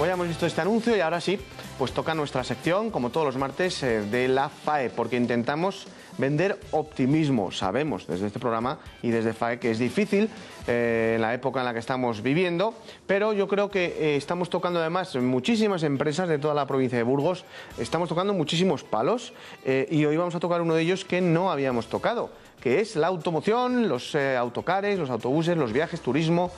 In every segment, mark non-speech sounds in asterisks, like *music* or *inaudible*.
Hoy hemos visto este anuncio y ahora sí, pues toca nuestra sección, como todos los martes, eh, de la FAE, porque intentamos vender optimismo. Sabemos desde este programa y desde FAE que es difícil eh, en la época en la que estamos viviendo, pero yo creo que eh, estamos tocando además muchísimas empresas de toda la provincia de Burgos, estamos tocando muchísimos palos y hoy vamos a tocar uno de ellos que no habíamos tocado, que es la automoción, los autocares, los autobuses, los viajes, turismo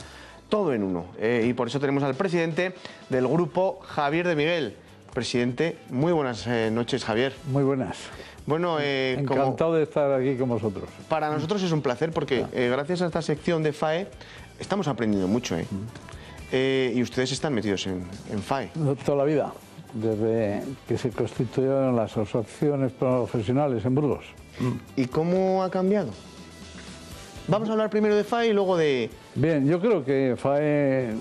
todo en uno. Eh, y por eso tenemos al presidente del grupo, Javier de Miguel. Presidente, muy buenas eh, noches, Javier. Muy buenas. Bueno, eh, encantado de estar aquí con vosotros. Para nosotros es un placer porque gracias a esta sección de FAE estamos aprendiendo mucho. y ustedes están metidos en, FAE. Toda la vida, desde que se constituyeron las asociaciones profesionales en Burgos. ¿Y cómo ha cambiado? Vamos a hablar primero de FAE y luego de... Bien, yo creo que FAE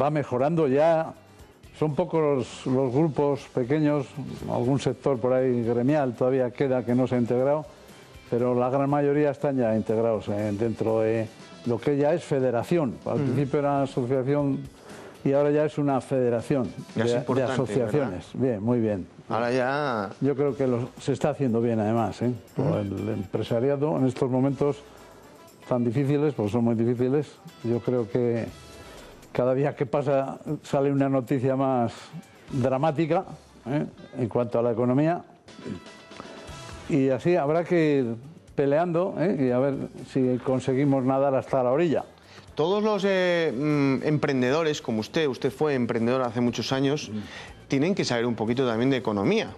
va mejorando ya. Son pocos los, grupos pequeños, algún sector por ahí gremial todavía queda que no se ha integrado, pero la gran mayoría están ya integrados eh, dentro de lo que ya es federación. Al principio era asociación y ahora ya es una federación de, asociaciones. Bien, muy bien. Ahora ya... Yo creo que se está haciendo bien además. ¿eh? El empresariado en estos momentos tan difíciles, pues son muy difíciles. Yo creo que cada día que pasa sale una noticia más dramática ¿eh? en cuanto a la economía. Y así habrá que ir peleando ¿eh? y a ver si conseguimos nadar hasta la orilla. Todos los eh, mm, emprendedores, como usted, usted fue emprendedor hace muchos años, tienen que saber un poquito también de economía.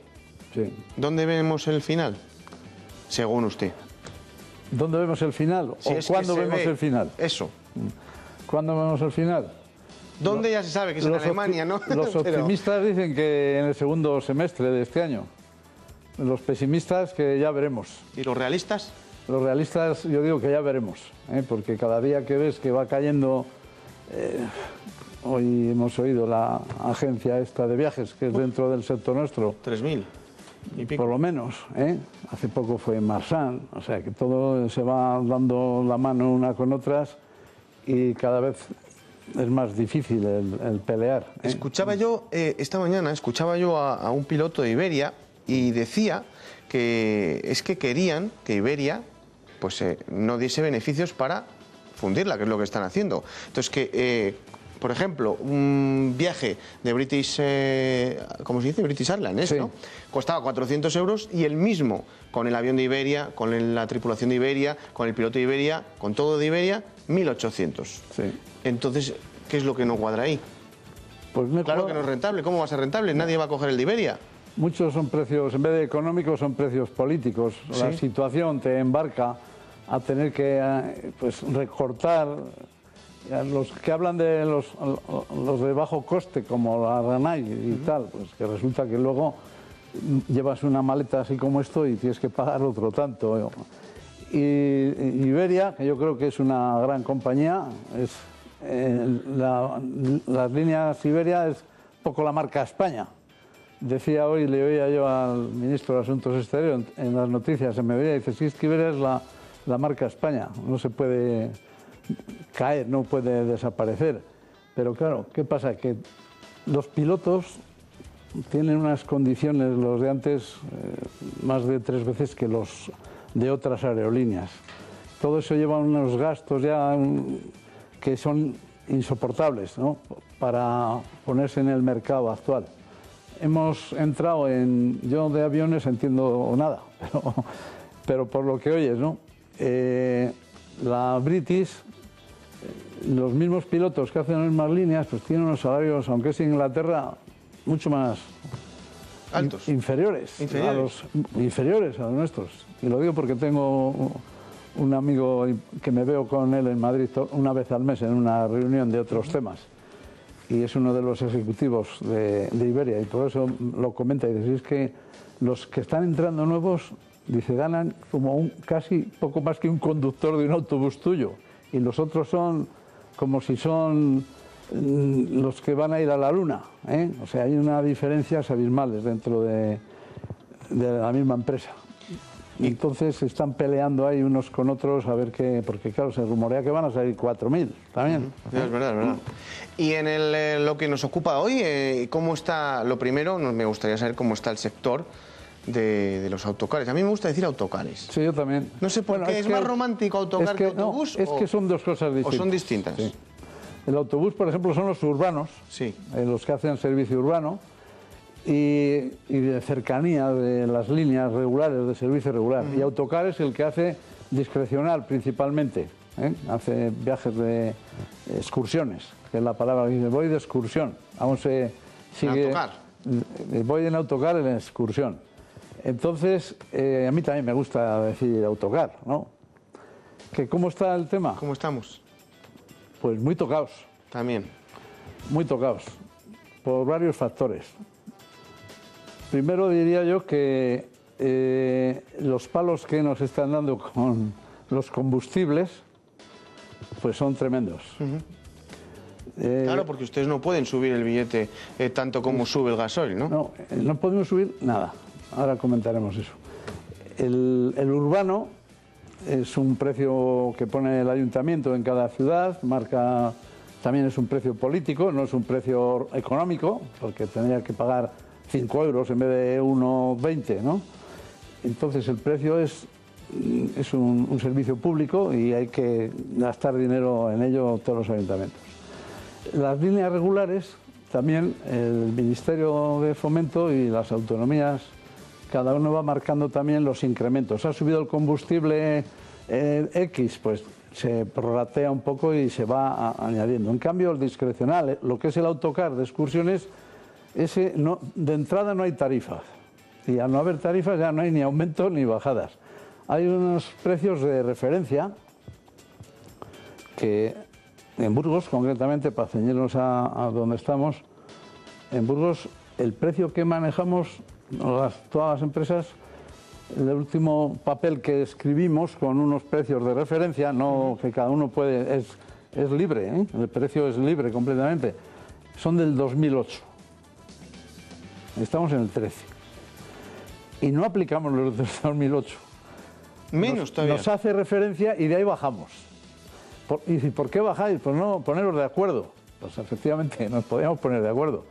Sí. ¿Dónde vemos el final, según usted? ¿Dónde vemos el final? ¿O cuándo vemos el final? Eso. ¿Cuándo vemos el final? ¿Dónde ya se sabe que es en Alemania, no? Los *laughs* optimistas dicen que en el segundo semestre de este año. Los pesimistas que ya veremos. ¿Y los realistas? Los realistas yo digo que ya veremos, ¿eh? porque cada día que ves que va cayendo... Eh, hoy hemos oído la agencia esta de viajes, que es dentro del sector nuestro. 3.000 por lo menos, ¿eh? hace poco fue Marsan, o sea que todo se va dando la mano una con otras y cada vez es más difícil el, pelear. ¿eh? Escuchaba yo, eh, esta mañana, escuchaba yo a, un piloto de Iberia y decía que es que querían que Iberia pues, no diese beneficios para fundirla, que es lo que están haciendo. Entonces, que por ejemplo, un viaje de British, eh, ¿cómo se dice? British Airlines, ¿no? Costaba 400 euros y el mismo con el avión de Iberia, con la tripulación de Iberia, con el piloto de Iberia, con todo de Iberia, 1.800. Sí. Entonces, ¿qué es lo que no cuadra ahí? Pues claro que no es rentable. ¿Cómo va a ser rentable? Nadie va a coger el de Iberia. Muchos son precios, en vez de económicos, son precios políticos. La situación te embarca a tener que eh, pues, recortar los que hablan de los, los de bajo coste, como la Ranay y tal, pues que resulta que luego llevas una maleta así como esto y tienes que pagar otro tanto. Y Iberia, que yo creo que es una gran compañía, es, eh, las líneas Iberia es poco la marca España. Decía hoy, le oía yo al ministro de Asuntos Exteriores en, las noticias, se me veía, dice, sí, es que Iberia es la, la marca España, no se puede caer, no puede desaparecer. Pero claro, ¿qué pasa? Que los pilotos tienen unas condiciones, los de antes, eh, más de tres veces que los de otras aerolíneas. Todo eso lleva unos gastos ya mm, que son insoportables ¿no? para ponerse en el mercado actual. Hemos entrado en... Yo de aviones entiendo nada, *laughs* pero, pero por lo que oyes, ¿no? Eh, la British los mismos pilotos que hacen las mismas líneas pues tienen unos salarios, aunque es Inglaterra, mucho más altos, inferiores, A los inferiores a los nuestros. Y lo digo porque tengo un amigo que me veo con él en Madrid una vez al mes en una reunión de otros temas. Y es uno de los ejecutivos de, Iberia y por eso lo comenta y dice es que los que están entrando nuevos dice ganan como un casi poco más que un conductor de un autobús tuyo y los otros son como si son mm, los que van a ir a la luna. ¿eh? O sea, hay unas diferencias abismales dentro de, la misma empresa. entonces están peleando ahí unos con otros a ver qué, porque claro, se rumorea que van a salir 4.000 también. Es verdad, es verdad. Y en el, eh, lo que nos ocupa hoy, eh, ¿cómo está, lo primero, nos- me gustaría saber cómo está el sector de, de los autocares? A mí me gusta decir autocares. Sí, yo también. No sé por qué, ¿es más romántico autocar es que autobús, No, es o- que son dos cosas distintas. o son distintas? Sí. El autobús, por ejemplo, son los urbanos, Sí. eh, los que hacen servicio urbano y, y de cercanía de las líneas regulares de servicio regular. Y autocar es el que hace discrecional principalmente. ¿eh? Hace viajes de excursiones, que es la palabra que dice, voy de excursión. Aún se sigue... autocar? Voy en autocar en excursión. Entonces, eh, a mí también me gusta decir autocar, ¿no? ¿Que ¿Cómo está el tema? ¿Cómo estamos? Pues muy tocados, También. muy tocados, por varios factores. Primero diría yo que eh, los palos que nos están dando con los combustibles, pues son tremendos. Eh, Claro, porque ustedes no pueden subir el billete eh, tanto como sube el gasoil, ¿no? No, no podemos subir nada. Ahora comentaremos eso. El, urbano es un precio que pone el ayuntamiento en cada ciudad, marca también es un precio político, no es un precio económico, porque tendría que pagar 5 euros en vez de 1,20, ¿no? Entonces el precio es, es un servicio público y hay que gastar dinero en ello todos los ayuntamientos. Las líneas regulares, también el Ministerio de Fomento y las autonomías, cada uno va marcando también los incrementos. Ha subido el combustible eh, X, pues se prorratea un poco y se va añadiendo. En cambio, el discrecional, eh, lo que es el autocar de excursiones, ese no, de entrada no hay tarifas. Y al no haber tarifas ya no hay ni aumento ni bajadas. Hay unos precios de referencia que en Burgos, concretamente, para ceñirnos a, a donde estamos, en Burgos el precio que manejamos las- todas las empresas, el último papel que escribimos con unos precios de referencia, no que cada uno puede, es, es libre, ¿eh? el precio es libre completamente, son del 2008. Estamos en el 13. Y no aplicamos los del 2008 Menos todavía. nos hace referencia y de ahí bajamos. Por- y ¿por qué bajáis? Pues no, poneros de acuerdo. Pues efectivamente, *laughs* nos podíamos poner de acuerdo.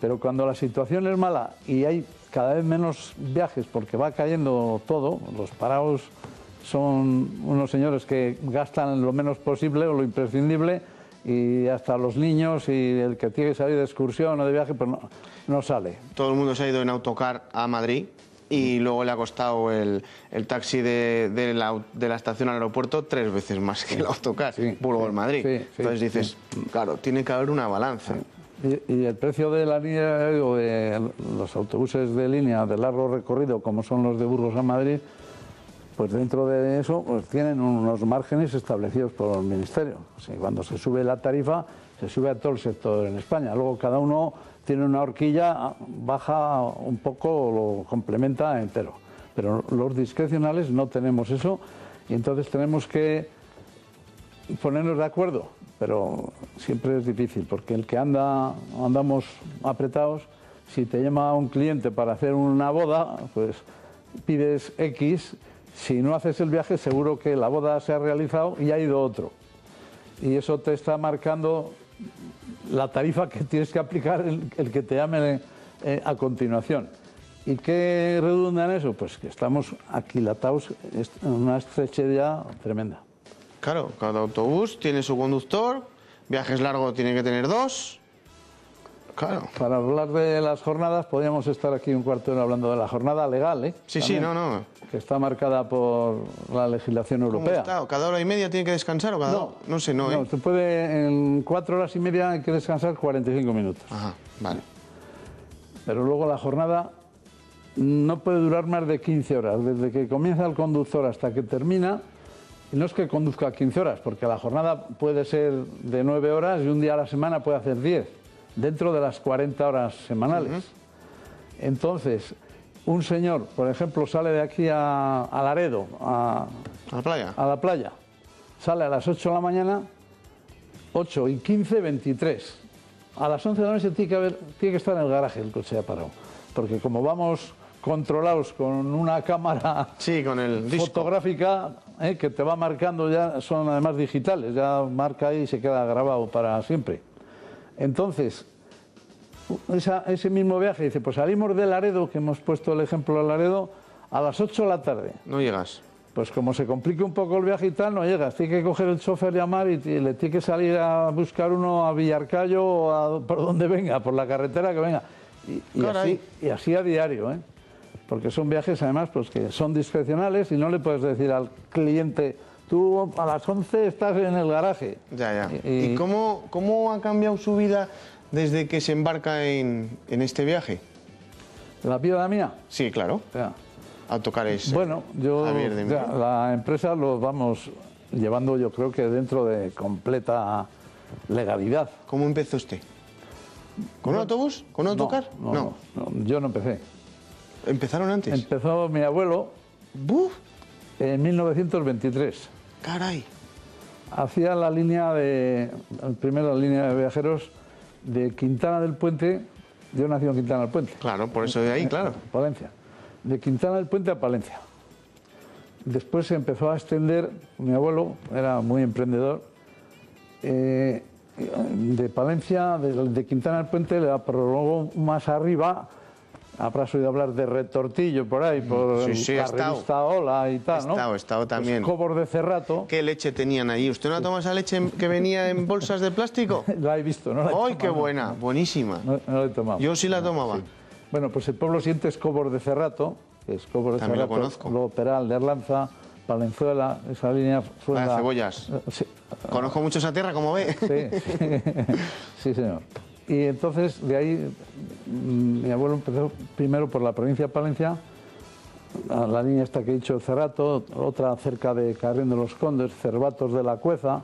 Pero cuando la situación es mala y hay cada vez menos viajes porque va cayendo todo, los parados son unos señores que gastan lo menos posible o lo imprescindible y hasta los niños y el que tiene que salir de excursión o de viaje, pues no, no sale. Todo el mundo se ha ido en autocar a Madrid y luego le ha costado el, el taxi de, de la, de la estación al aeropuerto tres veces más que el autocar, Sí, Burgos Madrid. sí, sí, Entonces dices, claro, tiene que haber una balanza. Y, el precio de la línea o de los autobuses de línea de largo recorrido, como son los de Burgos a Madrid, pues dentro de eso pues tienen unos márgenes establecidos por el Ministerio. O cuando se sube la tarifa, se sube a todo el sector en España. Luego cada uno tiene una horquilla, baja un poco lo complementa entero. Pero los discrecionales no tenemos eso y entonces tenemos que ponernos de acuerdo, pero siempre es difícil, porque el que anda, andamos apretados, si te llama un cliente para hacer una boda, pues pides X, si no haces el viaje seguro que la boda se ha realizado y ha ido otro. Y eso te está marcando la tarifa que tienes que aplicar el, que te llame eh, a continuación. ¿Y qué redunda en eso? Pues que estamos aquilatados en una estrechez tremenda. Claro, cada autobús tiene su conductor, viajes largos tiene que tener dos. Claro. Para hablar de las jornadas, podríamos estar aquí un cuarto de hora hablando de la jornada legal, ¿eh? Sí, sí, no, no. Que está marcada por la legislación ¿Cómo europea. está? ¿Cada hora y media tiene que descansar o cada No, No sé, no, ¿eh? tú puede, en cuatro horas y media hay que descansar 45 minutos. Ajá, vale. Pero luego la jornada no puede durar más de 15 horas. Desde que comienza el conductor hasta que termina, no es que conduzca 15 horas, porque la jornada puede ser de 9 horas y un día a la semana puede hacer 10, dentro de las 40 horas semanales. Entonces, un señor, por ejemplo, sale de aquí a, a Laredo, a, ¿A la playa? a la playa, sale a las 8 de la mañana, 8 y 15, 23. A las 11 de la noche tiene que, haber, tiene que estar en el garaje el coche ya parado. Porque como vamos controlados con una cámara sí, con el fotográfica ¿eh? que te va marcando, ya son además digitales, ya marca ahí y se queda grabado para siempre. Entonces, ese mismo viaje, dice, pues salimos de Laredo, que hemos puesto el ejemplo de Laredo, a las 8 de la tarde. No llegas. Pues como se complica un poco el viaje y tal, no llegas. Tiene que coger el chofer, llamar y, le tiene que salir a buscar uno a Villarcayo o a, por donde venga, por la carretera que venga. Y, así, y así a diario, ¿eh? Porque son viajes además pues que son discrecionales y no le puedes decir al cliente, tú a las 11 estás en el garaje. Ya, ya. ¿Y, cómo, cómo, ha cambiado su vida desde que se embarca en, en este viaje? ¿La vida mía? Sí, claro. Ya. Autocares. Bueno, yo la empresa lo vamos llevando yo creo que dentro de completa legalidad. ¿Cómo empezó usted? ¿Con un autobús? ¿Con un autocar? No, no, yo no empecé. ¿Empezaron antes? Empezó mi abuelo ¿Buf? en 1923. Caray. Hacía la línea de, primero la línea de viajeros de Quintana del Puente, yo nací en Quintana del Puente. Claro, por eso de ahí, claro. Valencia. De Quintana del Puente a Palencia. Después se empezó a extender, mi abuelo era muy emprendedor, eh, de Palencia, de, Quintana del Puente, le prolongó más arriba Habrás oído hablar de retortillo por ahí, por sí, la revista Hola y tal, ¿no? Estado, estado también. cobor de cerrato. ¿Qué leche tenían ahí? ¿Usted no ha tomado esa leche que venía en bolsas de plástico? *laughs* la he visto, ¿no? ¡Ay, qué buena! Buenísima. No, la he tomado. Yo sí la tomaba. Bueno, pues el pueblo siente es cobor de cerrato, que es cobor de también cerrato. lo conozco. Luego Peral de Arlanza, Palenzuela, esa línea fue la... cebollas. Sí. Conozco mucho esa tierra, como ve. Sí, sí *laughs* señor. Y entonces de ahí mm, mi abuelo empezó primero por la provincia de Palencia, la línea esta que he dicho, Cerrato, otra cerca de Carrión de los Condes, Cervatos de la Cueza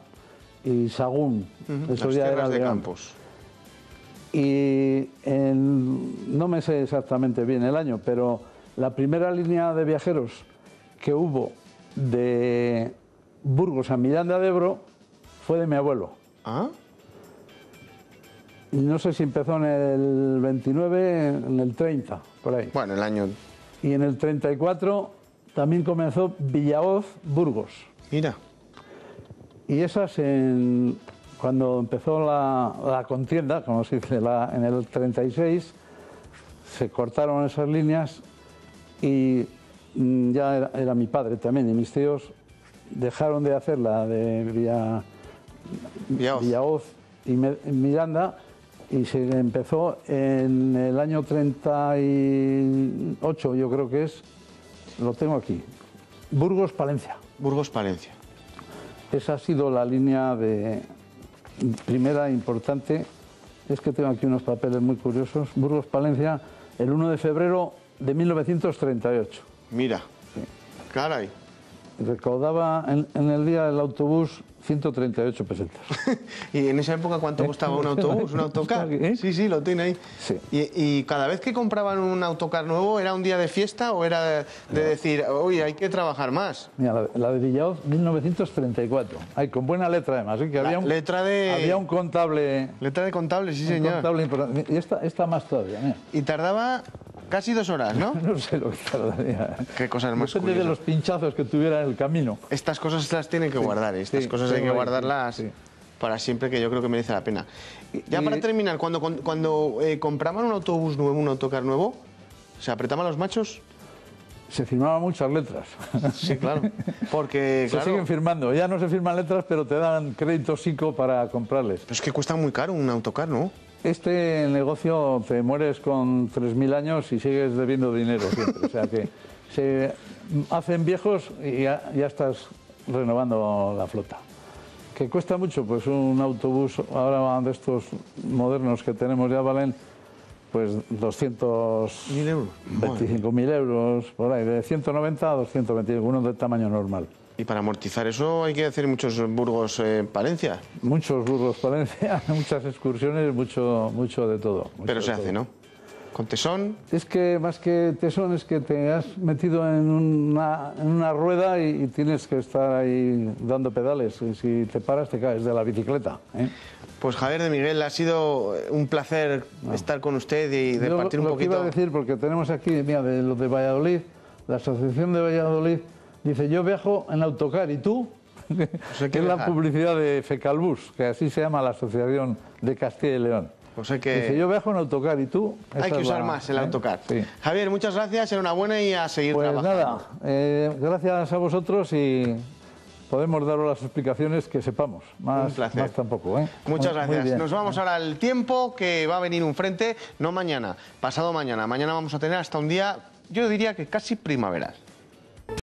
y Sagún. Eso ya era de Campos. Y no me sé exactamente bien el año, pero la primera línea de viajeros que hubo de Burgos a Miranda de Ebro fue de mi abuelo. ¿Ah? No sé si empezó en el 29, en el 30, por ahí. Bueno, el año... Y en el 34 también comenzó Villaoz, Burgos. Mira. Y esas, en, cuando empezó la, contienda, como se dice, en el 36, se cortaron esas líneas y mm, ya era, mi padre también y mis tíos dejaron de hacer la de Villa, Villaoz y Miranda y se empezó en el año 38, yo creo que es, lo tengo aquí, Burgos-Palencia. Burgos-Palencia. Esa ha sido la línea de primera importante. Es que tengo aquí unos papeles muy curiosos. Burgos-Palencia, el 1 de febrero de 1938. Mira, caray. Recaudaba en, en el día del autobús 138 pesetas. *laughs* ¿Y en esa época cuánto costaba un autobús, un *laughs* autocar? ¿Eh? Sí, sí, lo tiene ahí. Sí. Y, cada vez que compraban un autocar nuevo, ¿era un día de fiesta o era de, decir, oye, hay que trabajar más? Mira, la, de Villaoz, 1934. Ay, con buena letra además, ¿eh? que había un, letra de... había un contable... Letra de contable, sí, señor. Contable y esta, esta más todavía, mira. Y tardaba Casi dos horas, ¿no? *laughs* no sé lo que tardaría. Qué cosas más Depende de los pinchazos que tuviera en el camino. Estas cosas las tienen que guardar, estas cosas hay que guardarlas para siempre, que yo creo que merece la pena. Ya para terminar, cuando, cuando eh, compraban un autobús nuevo, un autocar nuevo, ¿se apretaban los machos? se firmaban muchas letras. Sí, claro. Porque, *laughs* se siguen firmando. Ya no se firman letras, pero te dan crédito psico para comprarles. Pero es que cuesta muy caro un autocar, ¿no? Este negocio te mueres con 3.000 años y sigues debiendo dinero siempre. O sea que se hacen viejos y ya, estás renovando la flota. ¿Que cuesta mucho? Pues un autobús ahora de estos modernos que tenemos ya valen pues 225.000 euros. euros, por ahí, de 190 a 220, uno de tamaño normal. Y para amortizar eso hay que hacer muchos Burgos eh, Palencia. Muchos Burgos Palencia, *laughs* muchas excursiones, mucho, mucho de todo. Pero se hace, ¿no? con tesón. Es que más que tesón es que te has metido en una, en una rueda y, tienes que estar ahí dando pedales. Y si te paras te caes de la bicicleta. ¿eh? Pues Javier de Miguel, ha sido un placer estar con usted y de partir un lo poquito. Que iba a decir, porque tenemos aquí, mira, de lo de Valladolid, la Asociación de Valladolid dice, yo viajo en autocar, ¿y tú? Pues que es la publicidad de Fecalbus, que así se llama la Asociación de Castilla y León. Pues que... Dice, yo viajo en autocar y tú... Hay que usar más el ¿eh? autocar. Javier, muchas gracias, enhorabuena y a seguir pues trabajando. nada, eh, gracias a vosotros y podemos daros las explicaciones que sepamos. Más, más tampoco. ¿eh? Muchas gracias. Nos vamos ahora al tiempo que va a venir un frente, no mañana, pasado mañana. Mañana vamos a tener hasta un día, yo diría que casi primaveral.